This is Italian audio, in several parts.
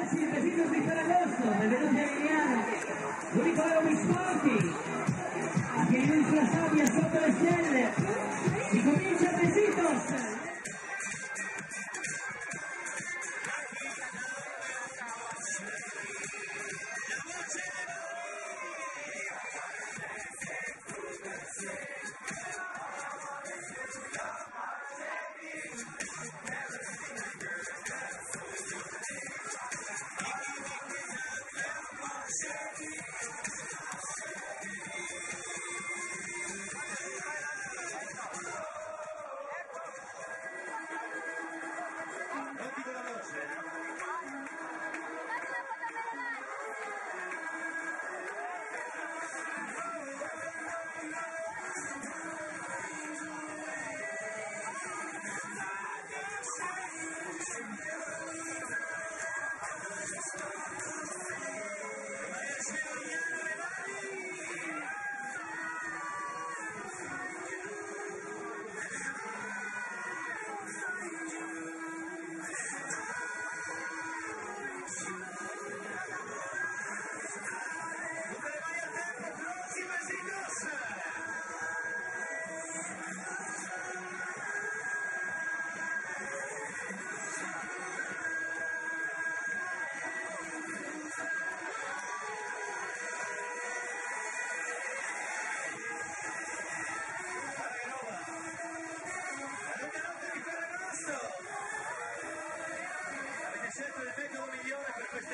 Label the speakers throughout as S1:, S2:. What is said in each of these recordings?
S1: ragazzi, besitos di Ferragosto, benvenuti a Emiliano. L'unico vero Mix Party. A piedi sulla sabbia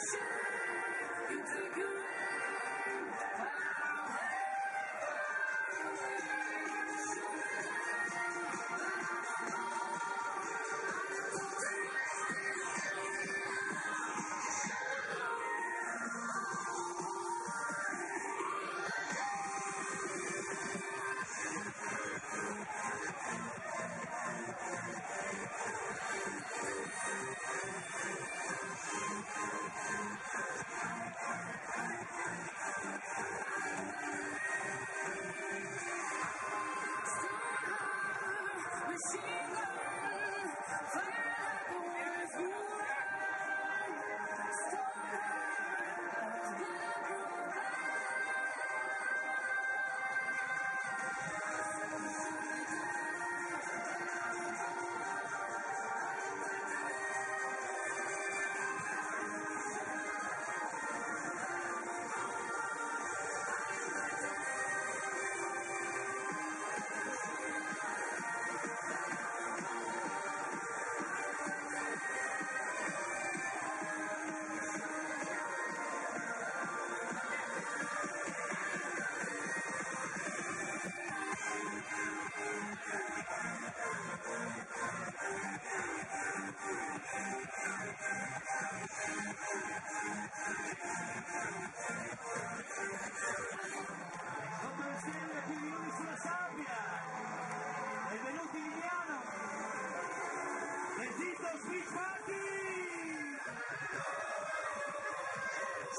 S2: Yes.